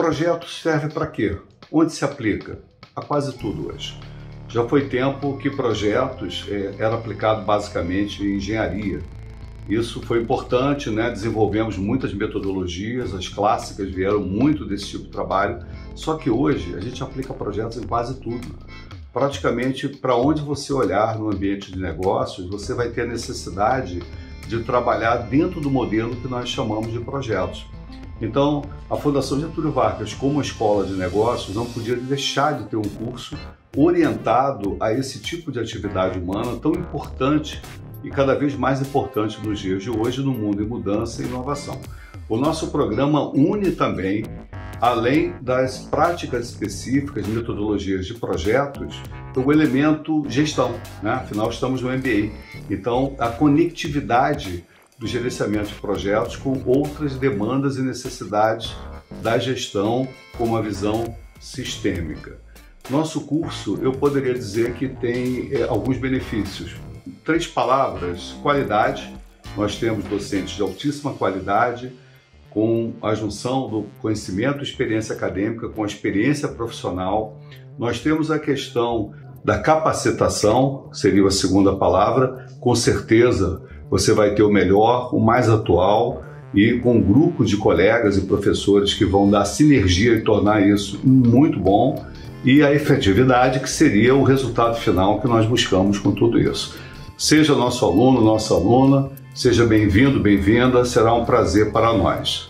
projeto serve para quê? Onde se aplica? A quase tudo hoje. Já foi tempo que projetos é, era aplicado basicamente em engenharia. Isso foi importante, né? desenvolvemos muitas metodologias, as clássicas vieram muito desse tipo de trabalho, só que hoje a gente aplica projetos em quase tudo. Praticamente para onde você olhar no ambiente de negócios, você vai ter necessidade de trabalhar dentro do modelo que nós chamamos de projetos. Então, a Fundação Getúlio Vargas, como escola de negócios, não podia deixar de ter um curso orientado a esse tipo de atividade humana tão importante e cada vez mais importante nos dias de hoje no mundo em mudança e inovação. O nosso programa une também, além das práticas específicas, metodologias de projetos, o elemento gestão, né? afinal estamos no MBA. Então, a conectividade do gerenciamento de projetos com outras demandas e necessidades da gestão com uma visão sistêmica. Nosso curso, eu poderia dizer que tem é, alguns benefícios. Três palavras: qualidade. Nós temos docentes de altíssima qualidade, com a junção do conhecimento e experiência acadêmica com a experiência profissional. Nós temos a questão da capacitação, seria a segunda palavra, com certeza você vai ter o melhor, o mais atual e com um grupo de colegas e professores que vão dar sinergia e tornar isso muito bom e a efetividade que seria o resultado final que nós buscamos com tudo isso. Seja nosso aluno, nossa aluna, seja bem-vindo, bem-vinda, será um prazer para nós.